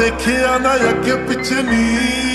ਦੇਖਿਆ ਨਾ ਅੱਗੇ ਪਿੱਛੇ ਨੀ